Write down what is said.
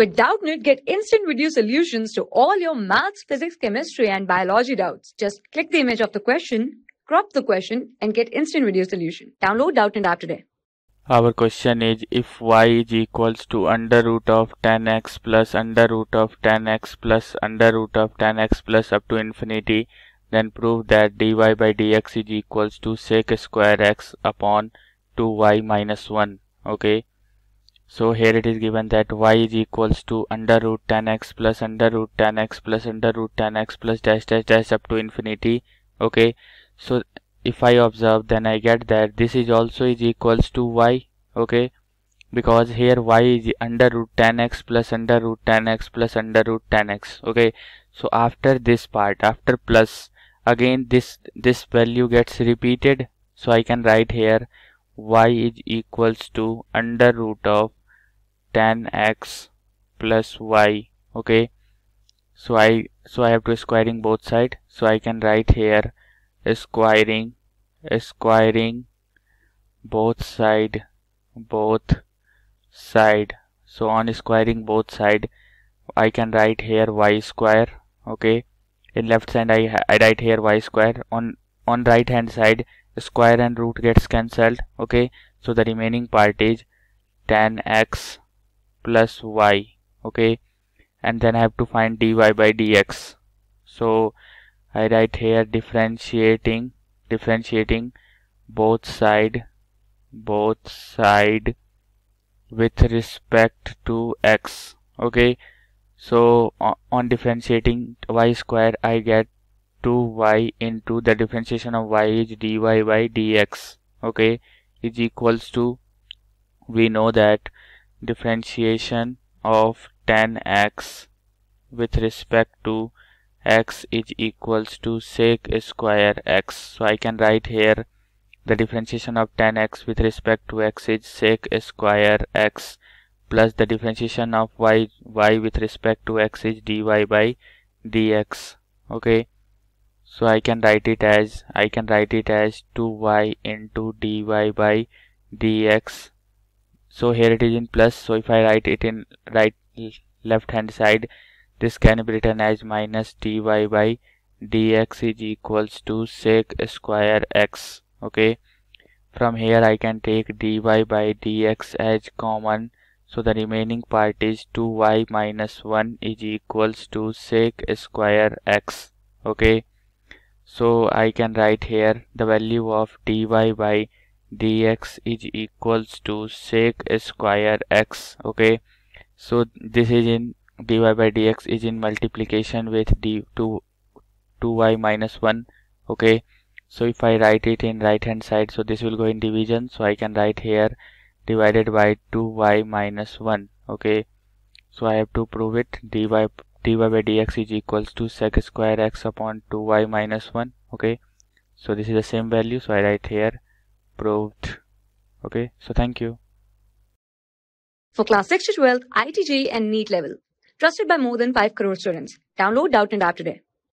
With Doubtnut, get instant video solutions to all your maths, physics, chemistry, and biology doubts. Just click the image of the question, crop the question, and get instant video solution. Download Doubtnut app today. Our question is if y is equals to under root of tan x plus under root of tan x plus under root of tan x plus up to infinity, then prove that dy by dx is equals to sec square x upon 2y minus 1. Okay. So here it is given that y is equals to under root tan x plus under root tan x plus under root tan x plus dash dash dash up to infinity. Okay. So if I observe then I get that this is also is equals to y. Okay. Because here y is under root tan x plus under root tan x plus under root tan x. Okay. So after this part, after plus, again this this value gets repeated. So I can write here y is equals to under root of tan x plus y okay? So I so I have to squaring both side. So I can write here squaring squaring both side both side. So on squaring both side I can write here y square okay? In left side I, I write here y square. On on right hand side square and root gets cancelled okay? So the remaining part is tan x plus y okay? And then I have to find dy by dx. So I write here differentiating differentiating both side both side with respect to x okay? So on differentiating y square I get 2y into the differentiation of y is dy by dx okay? Is equals to we know that differentiation of tan x with respect to x is equals to sec square x. So I can write here the differentiation of tan x with respect to x is sec square x plus the differentiation of y y with respect to x is dy by dx. Okay? So I can write it as I can write it as 2y into dy by dx so here it is in plus. So if I write it in right left hand side this can be written as minus dy by dx is equals to sec square x. Okay? From here I can take dy by dx as common. So the remaining part is 2y minus 1 is equals to sec square x. Okay? So I can write here the value of dy by dx is equals to sec square x okay? So this is in dy by dx is in multiplication with d 2 2y minus 1 okay? So if I write it in right hand side so this will go in division so I can write here divided by 2y minus 1 okay? So I have to prove it. dy dy by dx is equals to sec square x upon 2y minus 1 okay? So this is the same value so I write here approved okay so thank you For class 6 to 12, IIT JEE and NEET level. Trusted by more than 5 crore students. Download Doubtnut app today.